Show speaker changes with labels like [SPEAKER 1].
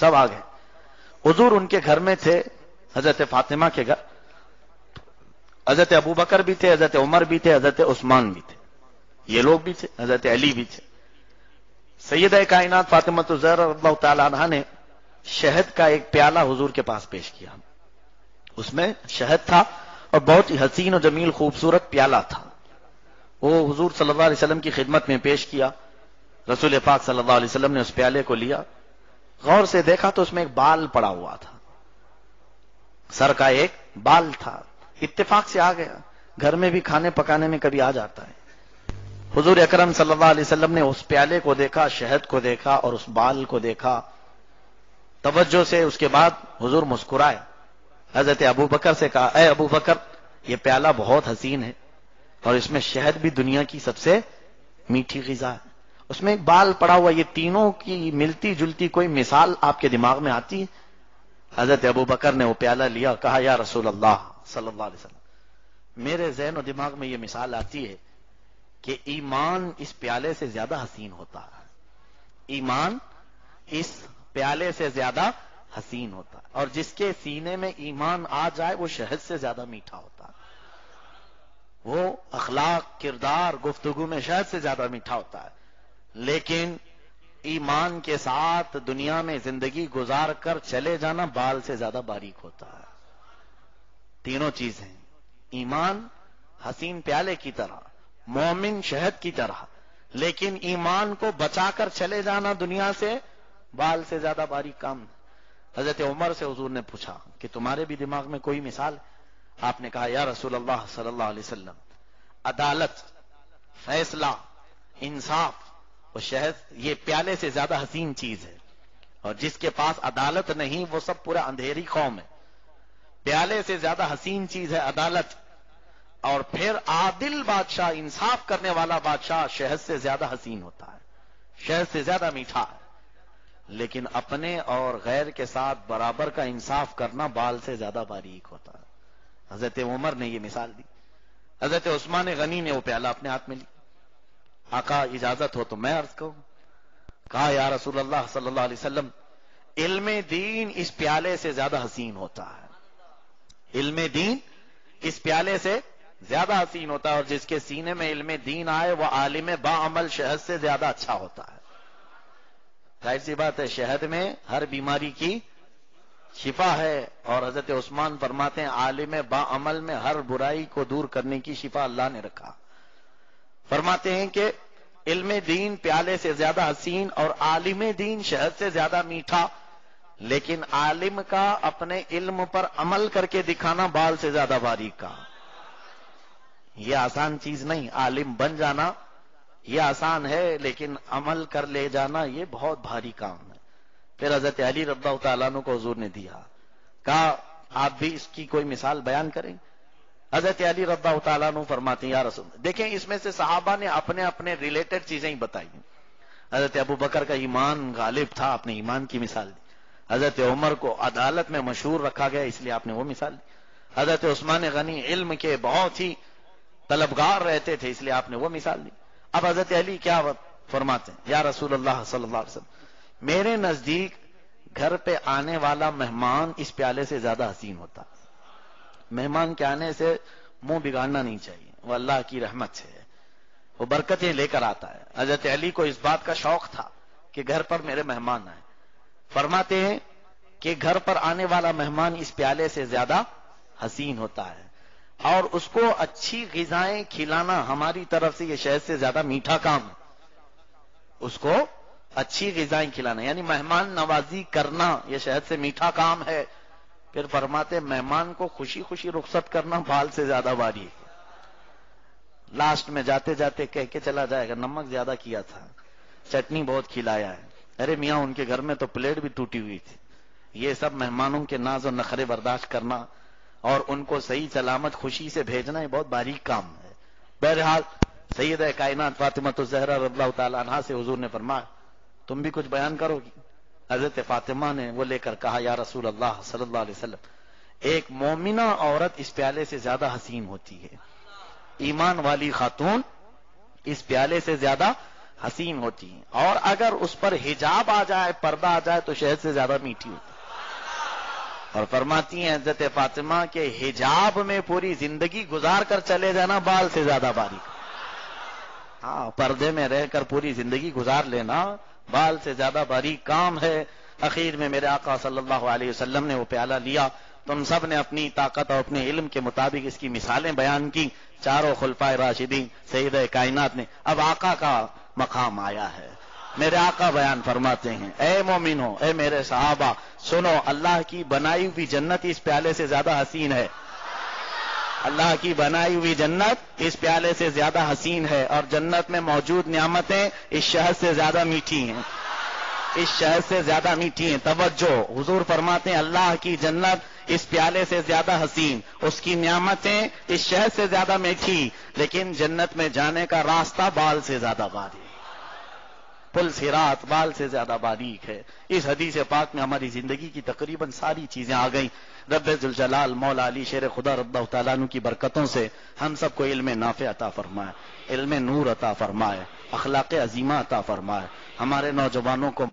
[SPEAKER 1] सब आ गए। हजूर उनके घर में थे, हज़रत फातिमा के घर। हज़रत अबू बकर भी थे, हज़रत उमर भी थे, हज़रत उस्मान भी थे। ये लोग भी थे, हज़रत अली भी थे। सैयद कायनात फातिमा तला ने शहद का एक प्याला हुजूर के पास पेश किया। उसमें शहद था और बहुत ही हसीन और जमील खूबसूरत प्याला था। वो हुजूर सल्लल्लाहु अलैहि वसल्लम की खिदमत में पेश किया। रसूल पाक सल्लल्लाहु अलैहि वसल्लम ने उस प्याले को लिया। गौर से देखा तो उसमें एक बाल पड़ा हुआ था। सर का एक बाल था। इत्तेफाक से आ गया। घर में भी खाने पकाने में कभी आ जाता है। हुजूर अकरम सल्लल्लाहु अलैहि वसल्लम ने उस प्याले को देखा, शहद को देखा और उस बाल को देखा। तवज्जो से उसके बाद हुजूर मुस्कुराए। हज़रत अबू बकर से कहा अः अबू बकर, ये प्याला बहुत हसीन है और इसमें शहद भी दुनिया की सबसे मीठी गजा है। उसमें एक बाल पड़ा हुआ, ये तीनों की मिलती जुलती कोई मिसाल आपके दिमाग में आती? है हज़रत अबू बकर ने वो प्याला लिया, कहा, या रसूल अल्लाह सल्लल्लाहु अलैहि वसल्लम, मेरे जहन और दिमाग में ये मिसाल आती है कि ईमान इस प्याले से ज़्यादा हसीन होता है। ईमान इस प्याले से ज़्यादा हसीन होता है। और जिसके सीने में ईमान आ जाए, वो शहद से ज़्यादा मीठा होता है। वो अखलाक, किरदार, गुफ्तगु में शहद से ज़्यादा मीठा होता है। लेकिन ईमान के साथ दुनिया में ज़िंदगी गुजार कर चले जाना बाल से ज़्यादा बारीक होता है। तीनों चीज़ें, ईमान, हसीन प्याले की तरह, मोमिन शहद की तरह, लेकिन ईमान को बचाकर चले जाना दुनिया से बाल से ज़्यादा बारीक काम हज़रत उमर से हजूर ने पूछा कि तुम्हारे भी दिमाग में कोई मिसाल आपने कहा, या रसूल अल्लाह सल्लल्लाहु अलैहि वसल्लम, अदालत, फैसला, इंसाफ और शहद, ये प्याले से ज़्यादा हसीन चीज़ है। और जिसके पास अदालत नहीं, वो सब पूरा अंधेरी कौम है। प्याले से ज़्यादा हसीन चीज़ है अदालत। और फिर आदिल बादशाह, इंसाफ करने वाला बादशाह शहद से ज़्यादा हसीन होता है। शहद से ज़्यादा मीठा है। लेकिन अपने और गैर के साथ बराबर का इंसाफ करना बाल से ज़्यादा बारीक होता है। हज़रत उमर ने यह मिसाल दी। हज़रत उस्मान गनी ने वो प्याला अपने हाथ में ली आका, इजाज़त हो तो मैं अर्ज़ कहूँ कहा, या रसूल अल्लाह सल्लल्लाहु अलैहि वसल्लम, इल्म दीन इस प्याले से ज़्यादा हसीन होता है। इल्म दीन इस प्याले से ज़्यादा हसीन होता है और जिसके सीने में इल्म दीन आए वह आलिम बामल शहद से ज़्यादा अच्छा होता है। ज़ाहिर सी बात है, शहद में हर बीमारी की शिफा है और हज़रत उस्मान फरमाते हैं, आलिम बामल में हर बुराई को दूर करने की शिफा अल्लाह ने रखा। फरमाते हैं कि इल्म दीन प्याले से ज़्यादा हसीन और आलिम दीन शहद से ज़्यादा मीठा। लेकिन आलिम का अपने इल्म पर अमल करके दिखाना बाल से ज़्यादा बारीक का। यह आसान चीज़ नहीं, आलिम बन जाना यह आसान है, लेकिन अमल कर ले जाना यह बहुत भारी काम है। फिर हज़रत अली रब्बा तु को हजूर ने दिया, कहा, आप भी इसकी कोई मिसाल बयान करें? हज़रत अली रद्दा तु फरमाते हैं, या रसूल, देखें, इसमें से साहबा ने अपने अपने रिलेटेड चीज़ें ही बताई हज़रत अबू बकर का ईमान गालिब था, आपने ईमान की मिसाल दी। हज़रत उमर को अदालत में मशहूर रखा गया, इसलिए आपने वो मिसाल दी। हज़रत उस्मान गनी इल्म के बहुत ही तलबगार रहते थे, इसलिए आपने वो मिसाल दी। अब हज़रत अली क्या फरमाते हैं? या रसूल अल्लाह वसल्लम, मेरे नज़दीक घर पे आने वाला मेहमान इस प्याले से ज़्यादा हसीन होता। मेहमान के आने से मुँह बिगाड़ना नहीं चाहिए। वो अल्लाह की रहमत से है। वो बरकतें लेकर आता है। हज़रत अली को इस बात का शौक था कि घर पर मेरे मेहमान आए। फरमाते हैं कि घर पर आने वाला मेहमान इस प्याले से ज़्यादा हसीन होता है। और उसको अच्छी गिजाएँ खिलाना हमारी तरफ़ से यह शहद से ज़्यादा मीठा काम है। उसको अच्छी गिजाएँ खिलाना, यानी मेहमान नवाजी करना यह शहद से मीठा काम है। फिर फरमाते, मेहमान को खुशी खुशी रुखसत करना बाल से ज़्यादा बारी है। लास्ट में जाते जाते कह के चला जाएगा, नमक ज़्यादा किया था, चटनी बहुत खिलाया है। अरे मियाँ, उनके घर में तो प्लेट भी टूटी हुई थी। ये सब मेहमानों के नाज और नखरे बर्दाश्त करना और उनको सही सलामत खुशी से भेजना ये बहुत बारीक काम है। बहरहाल, सैयद कायनात फातिमा तो जहरा रबा तला से हजूर ने फरमाया, तुम भी कुछ बयान करोगी? हज़रत फातिमा ने वो लेकर कहा, या रसूल अल्लाह सल्लल्लाहु अलैहि वसल्लम, एक मोमिना औरत इस प्याले से ज़्यादा हसीन होती है। ईमान वाली खातून इस प्याले से ज़्यादा हसीन होती है। और अगर उस पर हिजाब आ जाए, पर्दा आ जाए तो शहद से ज़्यादा मीठी होती और फरमाती हैं, हज़रत फातिमा, के हिजाब में पूरी ज़िंदगी गुजार कर चले जाना, बाल से ज़्यादा बारीक। हाँ पर्दे में रहकर पूरी ज़िंदगी गुजार लेना बाल से ज़्यादा बारीक काम है। अखीर में मेरे आका सल्लल्लाहु अलैहि वसल्लम ने वो प्याला लिया। तुम सबने अपनी ताकत और अपने इल्म के मुताबिक इसकी मिसालें बयान की। चारों खुलफा राशिदीन, सईद कायनात ने। अब आका का मकाम आया है। मेरे आका बयान फरमाते हैं, ए मोमिन, ए मेरे साहबा, सुनो, अल्लाह की बनाई हुई जन्नत इस प्याले से ज़्यादा हसीन है। अल्लाह की बनाई हुई जन्नत इस प्याले से ज़्यादा हसीन है और जन्नत में मौजूद नियामतें इस शहर से ज़्यादा मीठी हैं। इस शहर से ज़्यादा मीठी हैं। तवज्जो। हुजूर फरमाते हैं, अल्लाह की जन्नत इस प्याले से ज़्यादा हसीन, उसकी नियामतें इस शहर से ज़्यादा मीठी, लेकिन जन्नत में जाने का रास्ता बाल से ज़्यादा बारीक पुल सिरात बाल से ज़्यादा बारीक है। इस हदीस पाक में हमारी ज़िंदगी की तकरीबन सारी चीज़ें आ गई। रबाल मौला अली शेर खुदा रब्बा की बरकतों से हम सबको इल्म नाफे अता फरमाए, इल्म नूर अता फरमाए, अखलाक अजीमा अता फरमाए। हमारे नौजवानों को